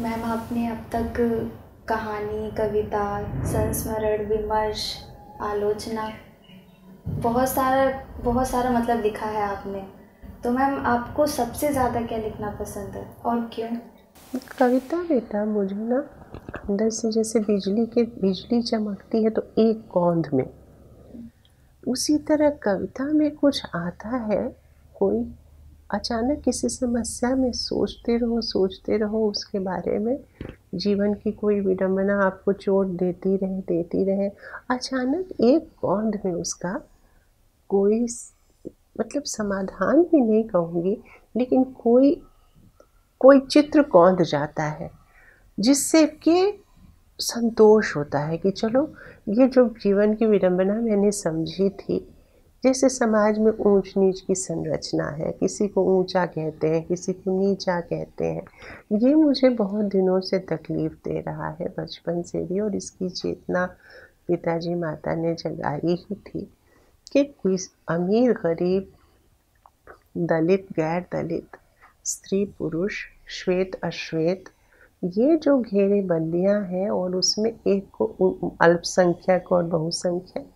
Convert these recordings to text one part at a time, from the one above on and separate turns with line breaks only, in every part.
Ma'am, आपने अब तक कहानी, कविता, संस्मरण, विमर्श, आलोचना बहुत सारा बहुत सारा मतलब लिखा है आपने। तो मैम, आपको सबसे ज़्यादा क्या लिखना पसंद है और क्यों?
कविता बेटा, मुझे ना अंदर से जैसे बिजली के, बिजली चमकती है तो एक गोंद में। उसी तरह कविता में कुछ आता है, कोई अचानक किसी समस्या में सोचते रहो सोचते रहो उसके बारे में। जीवन की कोई विडम्बना आपको चोट देती रहे देती रहे। अचानक एक कौंध में उसका कोई मतलब समाधान भी नहीं कहूँगी, लेकिन कोई कोई चित्र कौंध जाता है, जिससे कि संतोष होता है कि चलो, ये जो जीवन की विडंबना मैंने समझी थी जैसे समाज में ऊंच नीच की संरचना है, किसी को ऊँचा कहते हैं, किसी को नीचा कहते हैं, ये मुझे बहुत दिनों से तकलीफ़ दे रहा है बचपन से भी और इसकी चेतना पिताजी माता ने जगाई ही थी कि कोई अमीर, गरीब, दलित, गैर दलित, स्त्री, पुरुष, श्वेत, अश्वेत, ये जो घेरे बंदियाँ हैं और उसमें एक को अल्पसंख्यक और बहुसंख्यक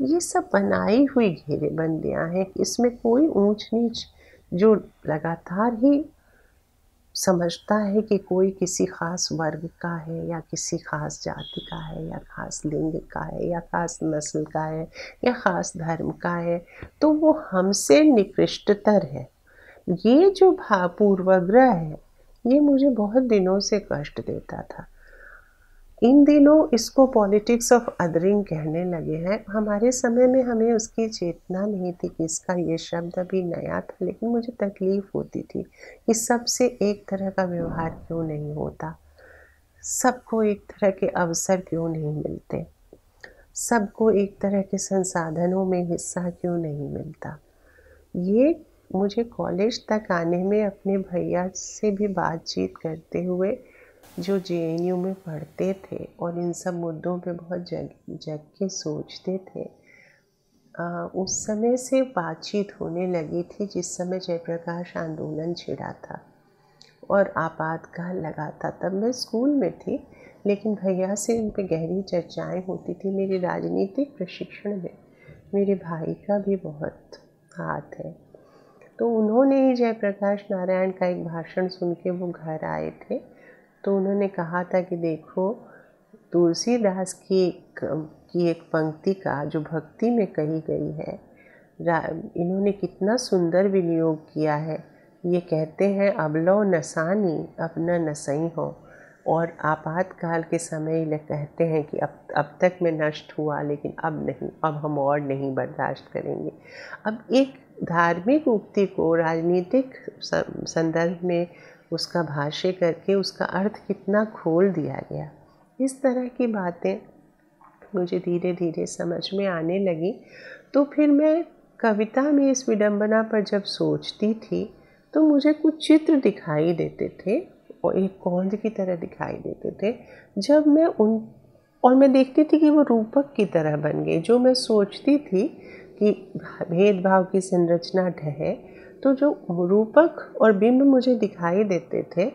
ये सब बनाई हुई घेरेबंदियाँ हैं। इसमें कोई ऊंच नीच जो लगातार ही समझता है कि कोई किसी ख़ास वर्ग का है या किसी ख़ास जाति का है या ख़ास लिंग का है या ख़ास नस्ल का है या ख़ास धर्म का है तो वो हमसे निकृष्टतर है। ये जो भाव पूर्वग्रह है, ये मुझे बहुत दिनों से कष्ट देता था। इन दिनों इसको पॉलिटिक्स ऑफ़ अदरिंग कहने लगे हैं। हमारे समय में हमें उसकी चेतना नहीं थी कि इसका ये शब्द अभी नया था, लेकिन मुझे तकलीफ़ होती थी कि सबसे एक तरह का व्यवहार क्यों नहीं होता? सबको एक तरह के अवसर क्यों नहीं मिलते? सबको एक तरह के संसाधनों में हिस्सा क्यों नहीं मिलता? ये मुझे कॉलेज तक आने में अपने भैया से भी बातचीत करते हुए जो जेएनयू में पढ़ते थे और इन सब मुद्दों पे बहुत जग जग के सोचते थे आ, उस समय से बातचीत होने लगी थी जिस समय जयप्रकाश आंदोलन छिड़ा था और आपातकाल लगा था तब मैं स्कूल में थी लेकिन भैया से उन पर गहरी चर्चाएँ होती थी मेरे राजनीतिक प्रशिक्षण में। मेरे भाई का भी बहुत हाथ है। तो उन्होंने ही जयप्रकाश नारायण का एक भाषण सुन के वो घर आए थे। तो उन्होंने कहा था कि देखो, तुलसीदास की एक की एक पंक्ति का जो भक्ति में कही गई है इन्होंने कितना सुंदर विनियोग किया है। ये कहते हैं, अबलो नसानी अपना नसई हो। और आपातकाल के समय कहते हैं कि अब अब तक मैं नष्ट हुआ, लेकिन अब नहीं, अब हम और नहीं बर्दाश्त करेंगे। अब एक धार्मिक उक्ति को राजनीतिक संदर्भ में उसका भाष्य करके उसका अर्थ कितना खोल दिया गया। इस तरह की बातें मुझे धीरे धीरे समझ में आने लगी। तो फिर मैं कविता में इस विडंबना पर जब सोचती थी तो मुझे कुछ चित्र दिखाई देते थे और एक कौंध की तरह दिखाई देते थे, जब मैं उन और मैं देखती थी कि वो रूपक की तरह बन गए। जो मैं सोचती थी कि भेदभाव की संरचना ढहे तो जो रूपक और बिंब मुझे दिखाई देते थे,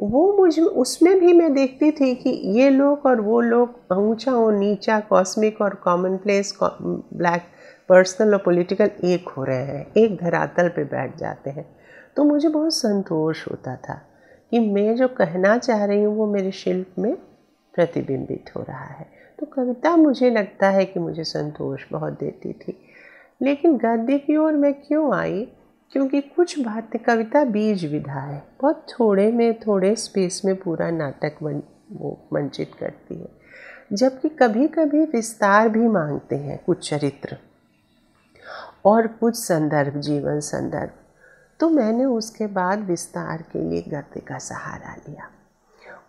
वो मुझे, उसमें भी मैं देखती थी कि ये लोग और वो लोग ऊँचा और नीचा कॉस्मिक और कॉमन प्लेस ब्लैक पर्सनल और पॉलिटिकल एक हो रहे हैं, एक धरातल पे बैठ जाते हैं। तो मुझे बहुत संतोष होता था कि मैं जो कहना चाह रही हूँ, वो मेरे शिल्प में प्रतिबिंबित हो रहा है। तो कविता मुझे लगता है कि मुझे संतोष बहुत देती थी। लेकिन गद्य की ओर मैं क्यों आई? क्योंकि कुछ बातें कविता बीज विधा है। बहुत थोड़े में, थोड़े स्पेस में पूरा नाटक बन वो मंचित करती है। जबकि कभी कभी विस्तार भी मांगते हैं कुछ चरित्र। और कुछ संदर्भ, जीवन संदर्भ। तो मैंने उसके बाद विस्तार के लिए गद्य का सहारा लिया।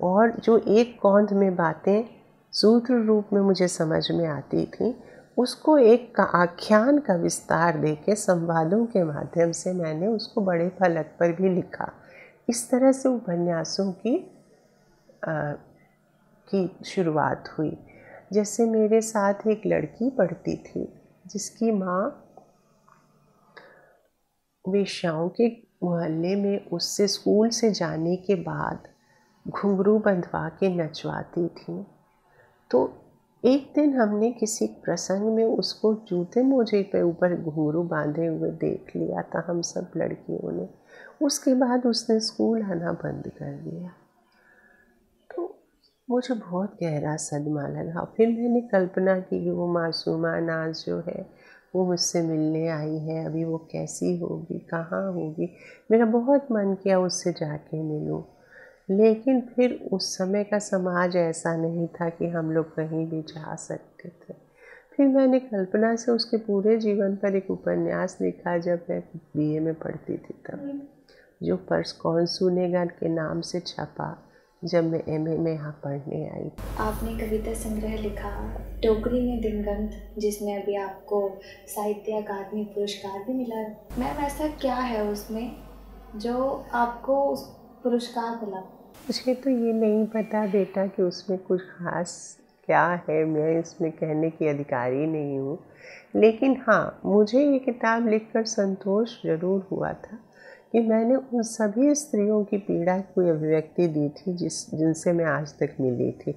और जो एक कौंध में बातें सूत्र रूप में मुझे समझ में आती थी उसको एक आख्यान का विस्तार दे के संवादों के माध्यम से मैंने उसको बड़े फलक पर भी लिखा। इस तरह से उपन्यासों की आ, की शुरुआत हुई। जैसे मेरे साथ एक लड़की पढ़ती थी जिसकी माँ वेश्याओं के मोहल्ले में उससे स्कूल से जाने के बाद घुंघरू बंधवा के नचवाती थी। तो एक दिन हमने किसी प्रसंग में उसको जूते मोजे पे ऊपर घुंघरू बांधे हुए देख लिया था हम सब लड़कियों ने। उसके बाद उसने स्कूल आना बंद कर दिया। तो मुझे बहुत गहरा सदमा लगा। फिर मैंने कल्पना की कि वो मासूमा नाज जो है, वो मुझसे मिलने आई है। अभी वो कैसी होगी, कहाँ होगी? मेरा बहुत मन किया उससे जाके मिलूँ। लेकिन फिर उस समय का समाज ऐसा नहीं था कि हम लोग कहीं भी जा सकते थे। फिर मैंने कल्पना से उसके पूरे जीवन पर एक उपन्यास लिखा जब मैं बीए में पढ़ती थी तब, जो पर्स कौन सुनेगा के नाम से छपा जब मैं एम ए में यहाँ पढ़ने आई।
आपने कविता संग्रह लिखा, टोकरी में दिनगंत, जिसमें अभी आपको साहित्य अकादमी पुरस्कार भी मिला। मैम, ऐसा क्या है उसमें जो आपको उस पुरस्कार मिला
मुझे तो ये नहीं पता बेटा कि उसमें कुछ खास क्या है। मैं इसमें कहने की अधिकारी नहीं हूँ। लेकिन हाँ मुझे ये किताब लिखकर संतोष ज़रूर हुआ था कि मैंने उन सभी स्त्रियों की पीड़ा की अभिव्यक्ति दी थी जिस, जिनसे मैं आज तक मिली थी।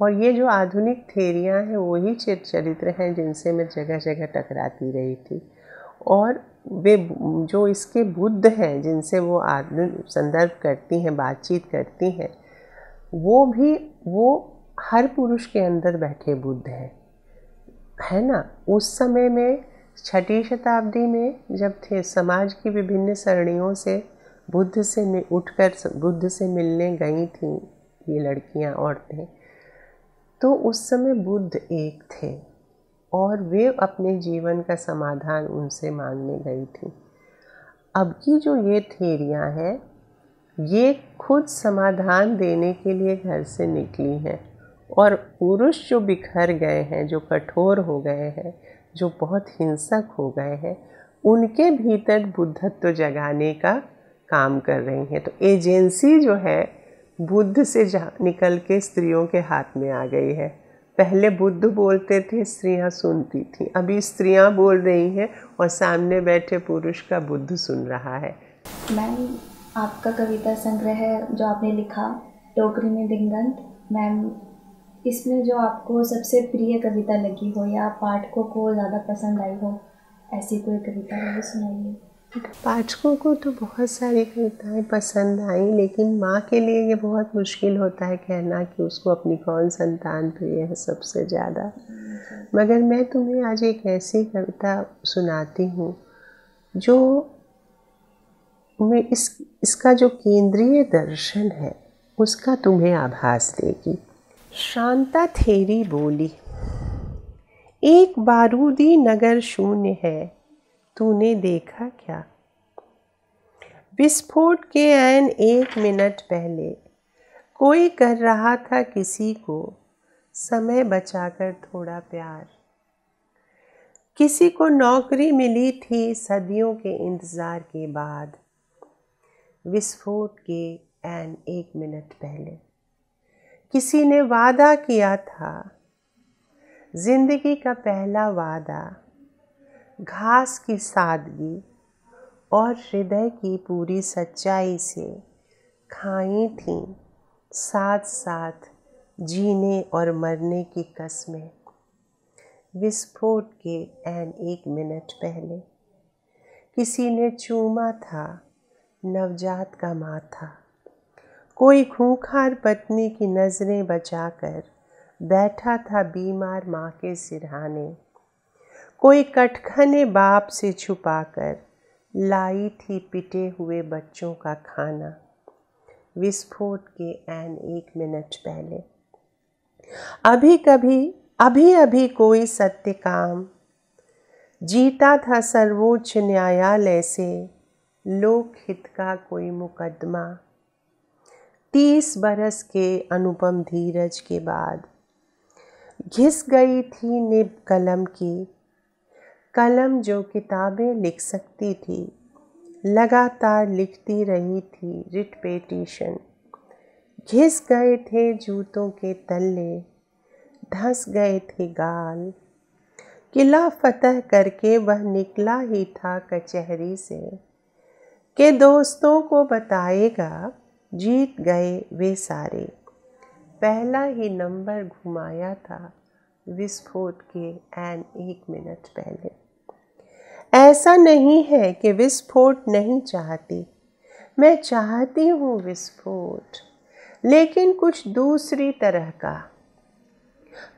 और ये जो आधुनिक थेरियाँ हैं, वही चरित्र हैं जिनसे मैं जगह जगह टकराती रही थी। और वे जो इसके बुद्ध हैं, जिनसे वो आदमी संदर्भ करती हैं, बातचीत करती हैं, वो भी, वो हर पुरुष के अंदर बैठे बुद्ध हैं। है ना? उस समय में, छठी शताब्दी में जब थे, समाज की विभिन्न सरणियों से बुद्ध से उठकर बुद्ध से मिलने गई थी ये लड़कियाँ, औरतें तो उस समय बुद्ध एक थे। और वे अपने जीवन का समाधान उनसे मांगने गई थी। अब की जो ये थेरियाँ हैं, ये खुद समाधान देने के लिए घर से निकली हैं और पुरुष जो बिखर गए हैं, जो कठोर हो गए हैं, जो बहुत हिंसक हो गए हैं, उनके भीतर बुद्धत्व जगाने का काम कर रही हैं। तो एजेंसी जो है, बुद्ध से जा निकल के स्त्रियों के हाथ में आ गई है। पहले बुद्ध बोलते थे, स्त्रियाँ सुनती थी। अभी स्त्रियाँ बोल रही हैं और सामने बैठे पुरुष का बुद्ध सुन रहा है।
मैम, आपका कविता संग्रह जो आपने लिखा, टोकरी में दिंगंत, मैम, इसमें जो आपको सबसे प्रिय कविता लगी हो या पाठकों को ज़्यादा पसंद आई हो, ऐसी कोई कविता है सुनाइए।
पाठकों को तो बहुत सारी कविताएँ पसंद आई, लेकिन माँ के लिए ये बहुत मुश्किल होता है कहना कि उसको अपनी कौन संतान प्रिय है सबसे ज़्यादा। मगर मैं तुम्हें आज एक ऐसी कविता सुनाती हूँ, जो मैं इस, इसका जो केंद्रीय दर्शन है, उसका तुम्हें आभास देगी। शांता थेरी बोली, एक बारूदी नगर शून्य है तूने देखा क्या? विस्फोट के एन एक मिनट पहले, कोई कर रहा था किसी को, समय बचाकर थोड़ा प्यार। किसी को नौकरी मिली थी सदियों के इंतज़ार के बाद, विस्फोट के एन एक मिनट पहले। किसी ने वादा किया था, ज़िंदगी का पहला वादा घास की सादगी और हृदय की पूरी सच्चाई से खाई थी साथ साथ जीने और मरने की कस्में। विस्फोट के एन एक मिनट पहले किसी ने चूमा था, नवजात का माथा कोई खूंखार पत्नी की नज़रें बचाकर बैठा था बीमार माँ के सिरहाने। कोई कटखने बाप से छुपाकर लाई थी पिटे हुए बच्चों का खाना। विस्फोट के एन एक मिनट पहले। अभी कभी अभी अभी कोई सत्य काम। जीता था सर्वोच्च न्यायालय से, लोक हित का कोई मुकदमा। तीस बरस के अनुपम धीरज के बाद घिस गई थी निब कलम की। कलम जो किताबें लिख सकती थी, लगातार लिखती रही थी रिट पेटिशन। घिस गए थे जूतों के तल्ले, धस गए थे गाल। किला फतह करके वह निकला ही था कचहरी से। के दोस्तों को बताएगा, जीत गए वे सारे। पहला ही नंबर घुमाया था विस्फोट के, एन एक मिनट पहले। ऐसा नहीं है कि विस्फोट नहीं चाहती। मैं चाहती हूँ विस्फोट, लेकिन कुछ दूसरी तरह का।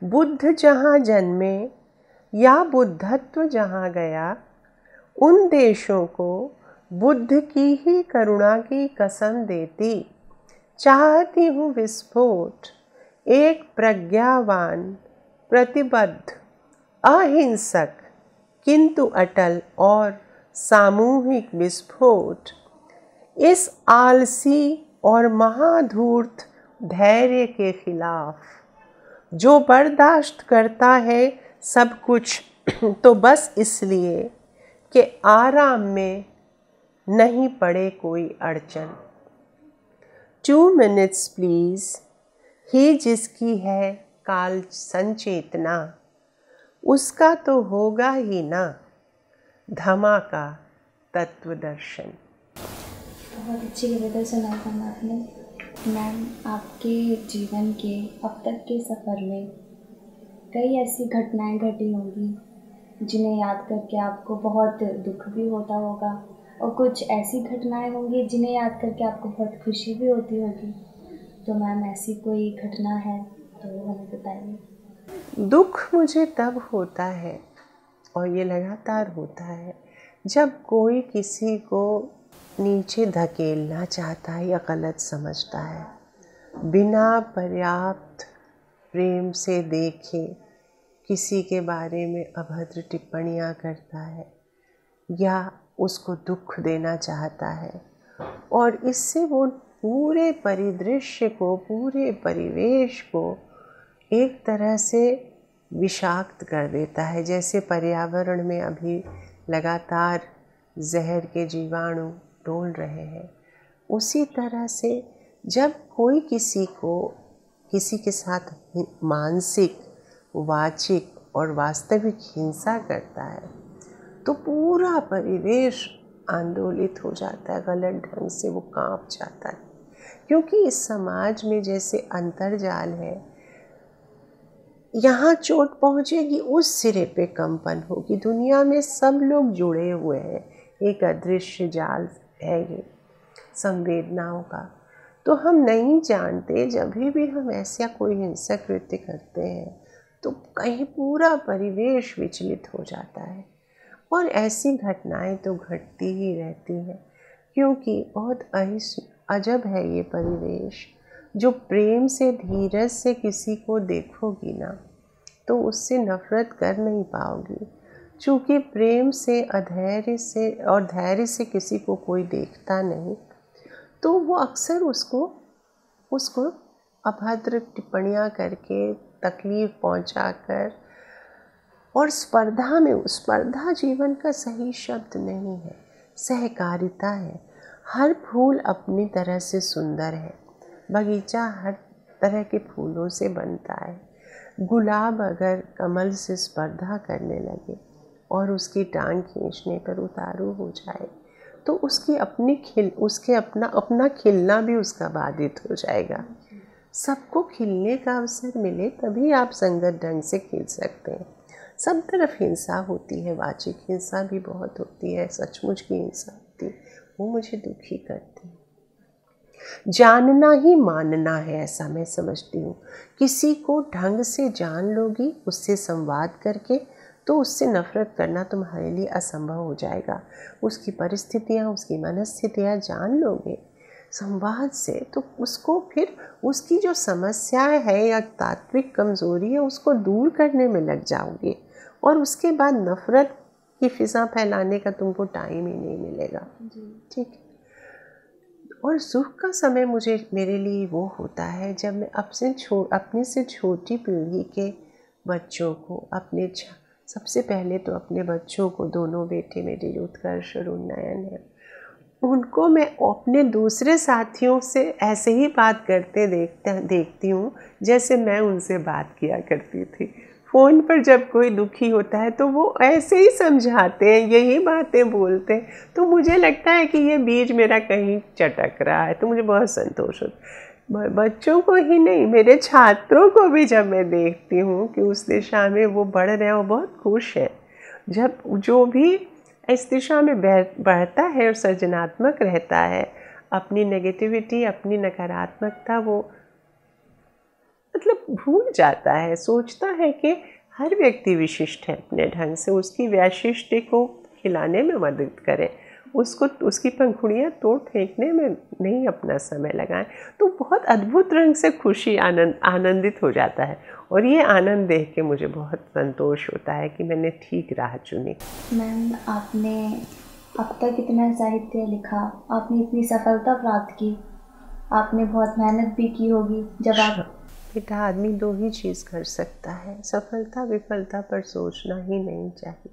बुद्ध जहाँ जन्मे या बुद्धत्व जहाँ गया, उन देशों को बुद्ध की ही करुणा की कसम देती। चाहती हूँ विस्फोट, एक प्रज्ञावान, प्रतिबद्ध, अहिंसक किंतु अटल और सामूहिक विस्फोट। इस आलसी और महाधूर्त धैर्य के खिलाफ, जो बर्दाश्त करता है सब कुछ तो बस इसलिए कि आराम में नहीं पड़े कोई अड़चन। टू मिनट्स प्लीज़ ही जिसकी है काल संचेतना। उसका तो होगा ही ना। धमाका तत्व दर्शन
बहुत अच्छी कविता सुनाई मैम आपने। मैम, आपके जीवन के अब तक के सफ़र में कई ऐसी घटनाएँ घटी होंगी, जिन्हें याद करके आपको बहुत दुख भी होता होगा और कुछ ऐसी घटनाएँ होंगी जिन्हें याद करके आपको बहुत खुशी भी होती होगी। तो मैम, ऐसी कोई घटना है तो हमें बताइए।
दुख मुझे तब होता है और ये लगातार होता है जब कोई किसी को नीचे धकेलना चाहता है या गलत समझता है। बिना पर्याप्त प्रेम से देखे किसी के बारे में अभद्र टिप्पणियाँ करता है या उसको दुख देना चाहता है और इससे वो पूरे परिदृश्य को, पूरे परिवेश को एक तरह से विषाक्त कर देता है। जैसे पर्यावरण में अभी लगातार जहर के जीवाणु डोल रहे हैं, उसी तरह से जब कोई किसी को, किसी के साथ मानसिक, वाचिक और वास्तविक हिंसा करता है तो पूरा परिवेश आंदोलित हो जाता है, गलत ढंग से वो काँप जाता है। क्योंकि इस समाज में जैसे अंतर्जाल है यहाँ चोट पहुँचेगी, उस सिरे पे कंपन होगी। दुनिया में सब लोग जुड़े हुए हैं। एक अदृश्य जाल है ये, संवेदनाओं का। तो हम नहीं जानते, जब भी हम ऐसा कोई हिंसक कृत्य करते हैं तो कहीं पूरा परिवेश विचलित हो जाता है। और ऐसी घटनाएँ तो घटती ही रहती हैं, क्योंकि बहुत अहिस, अजब है ये परिवेश। जो प्रेम से, धीरज से किसी को देखोगी ना तो उससे नफ़रत कर नहीं पाओगी। चूँकि प्रेम से, अधैर्य से और धैर्य से किसी को कोई देखता नहीं तो वो अक्सर उसको उसको अभद्र टिप्पणियाँ करके तकलीफ़ पहुँचा कर और स्पर्धा में, स्पर्धा जीवन का सही शब्द नहीं है, सहकारिता है। हर फूल अपनी तरह से सुंदर है। बगीचा हर तरह के फूलों से बनता है। गुलाब अगर कमल से स्पर्धा करने लगे और उसकी टांग खींचने पर उतारू हो जाए तो उसकी अपनी खिल, उसके अपना अपना खिलना भी उसका बाधित हो जाएगा। सबको खिलने का अवसर मिले तभी आप संगत ढंग से खिल सकते हैं। सब तरफ़ हिंसा होती है, वाचिक हिंसा भी बहुत होती है, सचमुच की हिंसा होती है, वो मुझे दुखी करती है। जानना ही मानना है ऐसा मैं समझती हूँ। किसी को ढंग से जान लोगी उससे संवाद करके तो उससे नफ़रत करना तुम्हारे लिए असंभव हो जाएगा। उसकी परिस्थितियाँ उसकी मनस्थितियाँ जान लोगे। संवाद से तो उसको फिर उसकी जो समस्या है या तात्विक कमज़ोरी है उसको दूर करने में लग जाओगे। और उसके बाद नफ़रत की फिजा फैलाने का तुमको टाइम ही नहीं मिलेगा। ठीक है। और सुख का समय मुझे, मेरे लिए वो होता है जब मैं अपने छो, अपने से छोटी पीढ़ी के बच्चों को, अपने सबसे पहले तो अपने बच्चों को, दोनों बेटे मेरे उत्कर्ष और उन्नयन है, उनको मैं अपने दूसरे साथियों से ऐसे ही बात करते देखते, देखती हूँ जैसे मैं उनसे बात किया करती थी। फ़ोन पर जब कोई दुखी होता है तो वो ऐसे ही समझाते हैं, यही बातें बोलते हैं। तो मुझे लगता है कि ये बीज मेरा कहीं चटक रहा है तो मुझे बहुत संतोष होता है। बच्चों को ही नहीं, मेरे छात्रों को भी जब मैं देखती हूँ कि उस दिशा में वो बढ़ रहे हैं, वो बहुत खुश हैं। जब जो भी इस दिशा में बढ़ता है और सृजनात्मक रहता है, अपनी नेगेटिविटी अपनी नकारात्मकता, वो मतलब भूल जाता है सोचता है कि हर व्यक्ति विशिष्ट है अपने ढंग से उसकी वैशिष्ट को खिलाने में मदद करें। उसको उसकी पंखुड़ियाँ तोड़ फेंकने में नहीं अपना समय लगाएँ। तो बहुत अद्भुत रंग से खुशी आनंद आनंदित हो जाता है। और ये आनंद देख के मुझे बहुत संतोष होता है कि मैंने ठीक राह चुनी।
मैम आपने अब तक इतना साहित्य लिखा आपने इतनी सफलता प्राप्त की। आपने बहुत मेहनत भी की होगी जब आप
बेटा आदमी दो ही चीज़ कर सकता है। सफलता, विफलता पर सोचना ही नहीं चाहिए।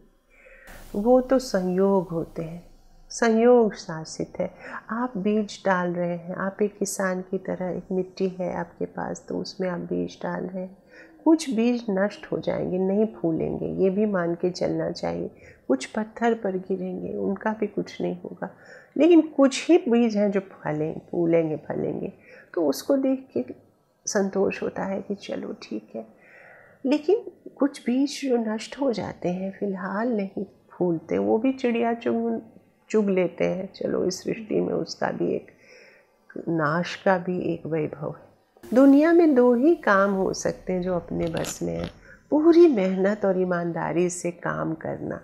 वो तो संयोग होते हैं। संयोग शासित है। आप बीज डाल रहे हैं। आप एक किसान की तरह एक मिट्टी है आपके पास तो उसमें आप बीज डाल रहे हैं। कुछ बीज नष्ट हो जाएँगे, नहीं फूलेंगे। ये भी मान के चलना चाहिए। कुछ पत्थर पर गिरेंगे, उनका भी कुछ नहीं होगा। लेकिन कुछ ही बीज हैं जो फलें, फूलेंगे, फलेंगे। तो उसको देख के संतोष होता है कि चलो ठीक है। लेकिन कुछ बीज जो नष्ट हो जाते हैं, फ़िलहाल नहीं फूलते, वो भी चिड़िया चुग चुग लेते हैं। चलो इस सृष्टि में उसका भी एक, नाश का भी एक वैभव है। दुनिया में दो ही काम हो सकते हैं जो अपने बस में है, पूरी मेहनत और ईमानदारी से काम करना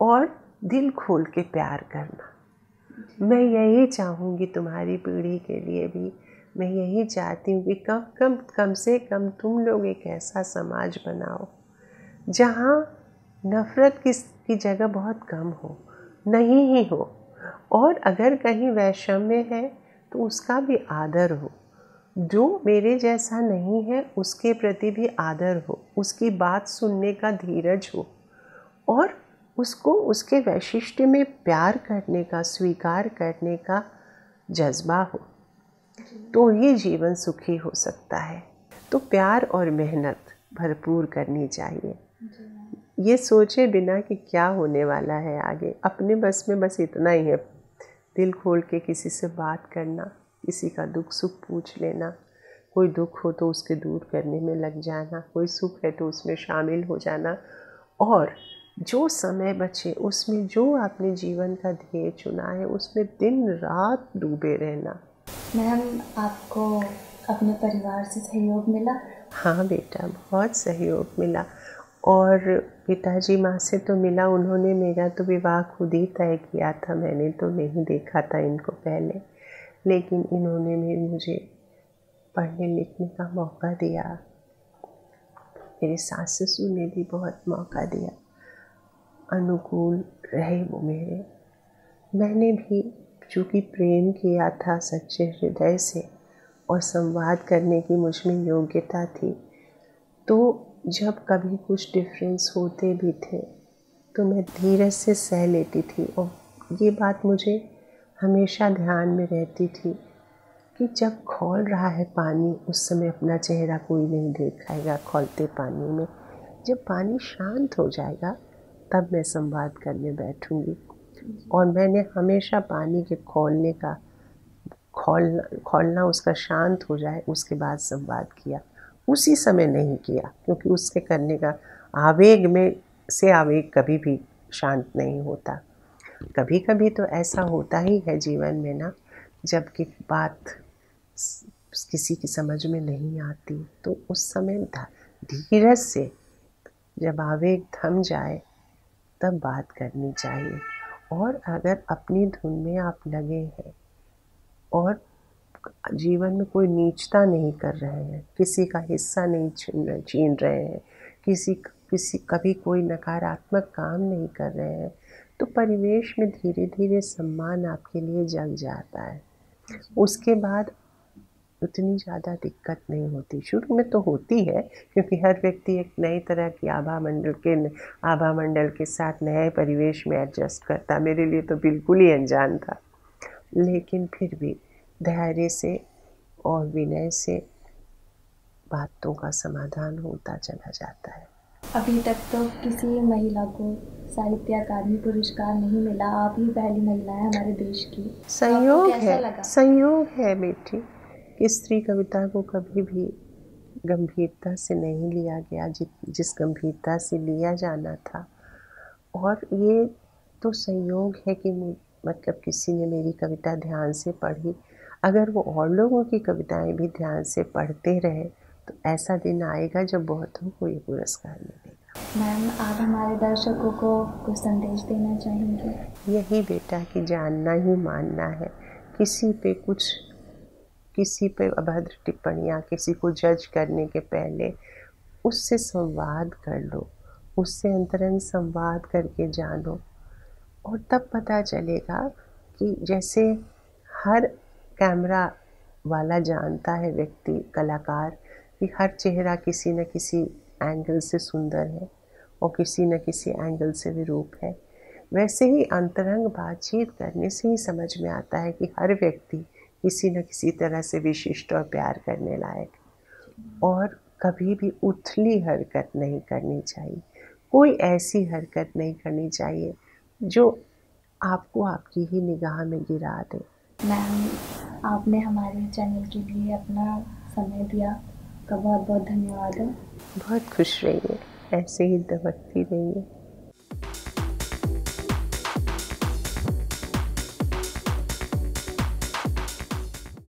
और दिल खोल के प्यार करना। मैं यही चाहूँगी तुम्हारी पीढ़ी के लिए भी मैं यही चाहती हूँ कि कम कम कम से कम तुम लोग एक ऐसा समाज बनाओ, जहाँ नफ़रत की की जगह बहुत कम हो, नहीं ही हो। और अगर कहीं वैषम्य है तो उसका भी आदर हो। जो मेरे जैसा नहीं है, उसके प्रति भी आदर हो, उसकी बात सुनने का धीरज हो। और उसको उसके वैशिष्ट में प्यार करने का, स्वीकार करने का जज्बा हो। तो ये जीवन सुखी हो सकता है। तो प्यार और मेहनत भरपूर करनी चाहिए। ये सोचे बिना कि क्या होने वाला है आगे। अपने बस में बस इतना ही है। दिल खोल के किसी से बात करना, किसी का दुख सुख पूछ लेना। कोई दुख हो तो उसके दूर करने में लग जाना। कोई सुख है तो उसमें शामिल हो जाना। और जो समय बचे, उसमें जो आपने जीवन का ध्येय चुना है, उसमें दिन रात डूबे रहना।
मैम, आपको अपने परिवार से सहयोग मिला?
हाँ बेटा, बहुत सहयोग मिला। और पिताजी माँ से तो मिला, उन्होंने मेरा तो विवाह खुद ही तय किया था। मैंने तो नहीं देखा था इनको पहले। लेकिन इन्होंने भी मुझे पढ़ने लिखने का मौका दिया। मेरे सास ससुर ने भी बहुत मौका दिया। अनुकूल रहे वो मेरे। मैंने भी चूँकि प्रेम किया था सच्चे हृदय से और संवाद करने की मुझमें योग्यता थी तो जब कभी कुछ डिफरेंस होते भी थे तो मैं धीरज से सह लेती थी और ये बात मुझे हमेशा ध्यान में रहती थी कि जब खोल रहा है पानी, उस समय अपना चेहरा कोई नहीं देखाएगा खोलते पानी में। जब पानी शांत हो जाएगा, तब मैं संवाद करने बैठूँगी। और मैंने हमेशा पानी के खोलने का खोलना खोलना उसका शांत हो जाए, उसके बाद संवाद किया। उसी समय नहीं किया, क्योंकि उसके करने का आवेग में से आवेग कभी भी शांत नहीं होता। कभी कभी तो ऐसा होता ही है जीवन में ना जब कि बात किसी की समझ में नहीं आती तो उस समय धीरज से जब आवेग थम जाए, तब बात करनी चाहिए। और अगर अपनी धुन में आप लगे हैं और जीवन में कोई नीचता नहीं कर रहे हैं किसी का हिस्सा नहीं छीन रहे छीन रहे हैं किसी किसी कभी कोई नकारात्मक काम नहीं कर रहे हैं तो परिवेश में धीरे धीरे सम्मान आपके लिए जग जाता है। उसके बाद उतनी ज़्यादा दिक्कत नहीं होती। शुरू में तो होती है क्योंकि हर व्यक्ति एक नई तरह की आभा मंडल के आभा मंडल के साथ नए परिवेश में एडजस्ट करता। मेरे लिए तो बिल्कुल ही अनजान था। लेकिन फिर भी धैर्य से और विनय से बातों का समाधान होता चला जाता है।
अभी तक तो किसी महिला को साहित्य अकादमी पुरस्कार नहीं मिला। आप ही पहली महिला है हमारे देश की।
संयोग है संयोग है बेटी। कि स्त्री कविता को कभी भी गंभीरता से नहीं लिया गया जि, जिस गंभीरता से लिया जाना था। और ये तो संयोग है कि मतलब किसी ने मेरी कविता ध्यान से पढ़ी। अगर वो और लोगों की कविताएँ भी ध्यान से पढ़ते रहे तो ऐसा दिन आएगा जब बहुतों को ये पुरस्कार मिलेगा।
मैम आप हमारे दर्शकों को कुछ संदेश देना चाहेंगे?
यही बेटा कि जानना ही मानना है। किसी पे कुछ किसी पे अभद्र टिप्पणियाँ, किसी को जज करने के पहले उससे संवाद कर लो, उससे अंतरंग संवाद करके जानो और तब पता चलेगा कि जैसे हर कैमरा वाला जानता है व्यक्ति, कलाकार, कि हर चेहरा किसी न किसी एंगल से सुंदर है और किसी न किसी एंगल से विरूप है। वैसे ही अंतरंग बातचीत करने से ही समझ में आता है कि हर व्यक्ति किसी न किसी तरह से विशिष्ट और प्यार करने लायक। और कभी भी उथली हरकत नहीं करनी चाहिए। कोई ऐसी हरकत नहीं करनी चाहिए जो आपको आपकी ही निगाह में गिरा दे।
मैम आपने हमारे चैनल के लिए अपना समय दिया। का बहुत बहुत धन्यवाद। है
बहुत खुश रहिए। ऐसे ही दबकती रहिए।